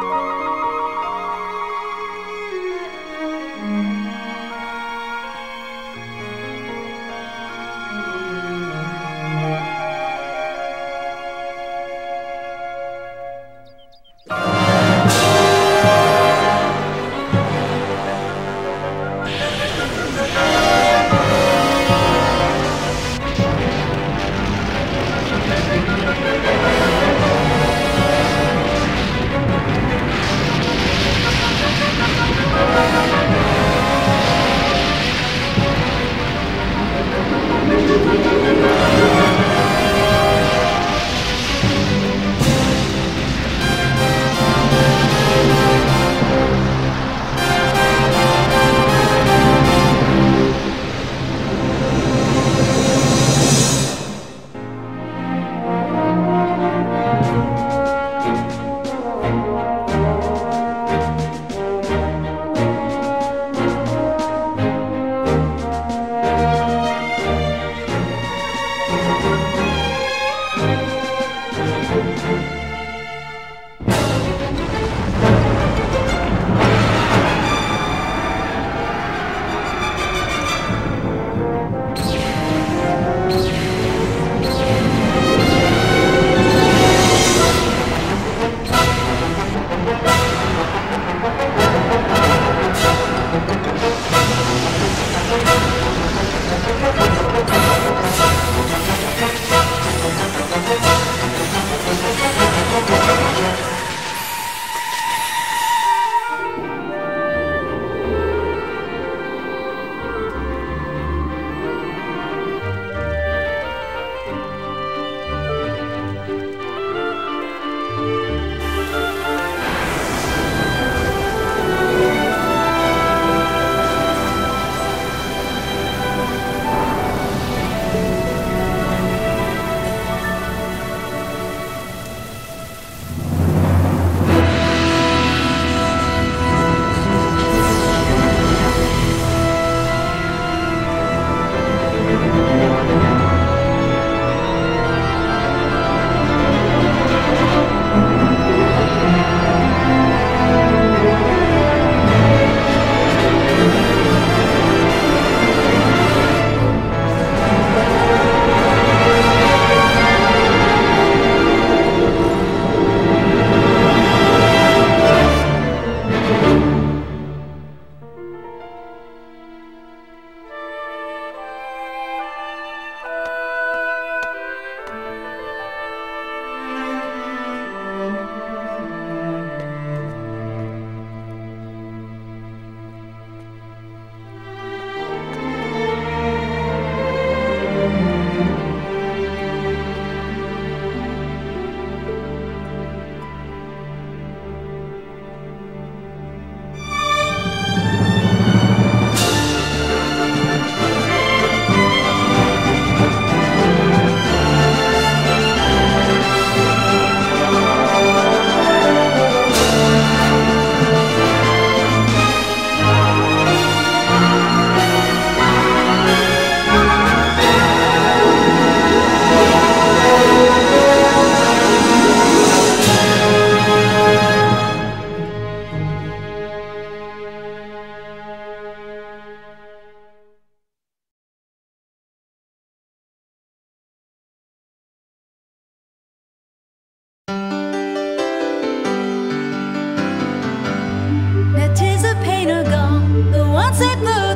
Bye. The